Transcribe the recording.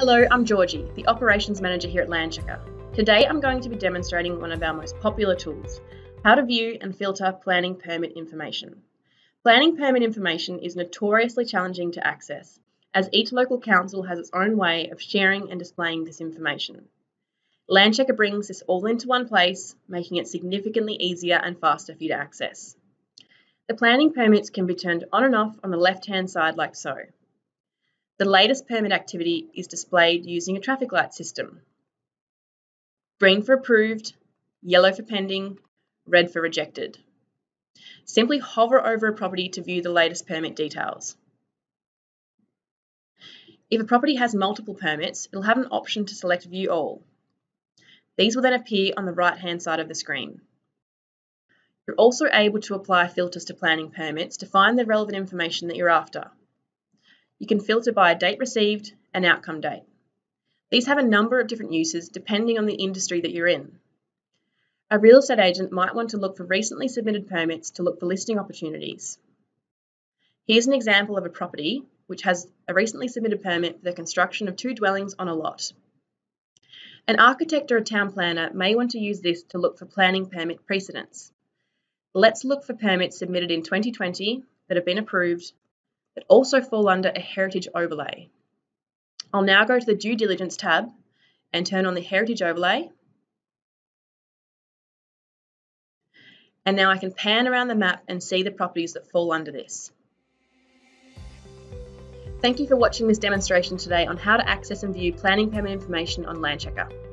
Hello, I'm Georgie, the Operations Manager here at Landchecker. Today I'm going to be demonstrating one of our most popular tools, how to view and filter planning permit information. Planning permit information is notoriously challenging to access, as each local council has its own way of sharing and displaying this information. Landchecker brings this all into one place, making it significantly easier and faster for you to access. The planning permits can be turned on and off on the left-hand side like so. The latest permit activity is displayed using a traffic light system. Green for approved, yellow for pending, red for rejected. Simply hover over a property to view the latest permit details. If a property has multiple permits, it'll have an option to select View All. These will then appear on the right-hand side of the screen. You're also able to apply filters to planning permits to find the relevant information that you're after. You can filter by a date received and outcome date. These have a number of different uses depending on the industry that you're in. A real estate agent might want to look for recently submitted permits to look for listing opportunities. Here's an example of a property which has a recently submitted permit for the construction of two dwellings on a lot. An architect or a town planner may want to use this to look for planning permit precedents. Let's look for permits submitted in 2020 that have been approved that also fall under a heritage overlay. I'll now go to the due diligence tab and turn on the heritage overlay. And now I can pan around the map and see the properties that fall under this. Thank you for watching this demonstration today on how to access and view planning permit information on Landchecker.